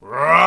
Right.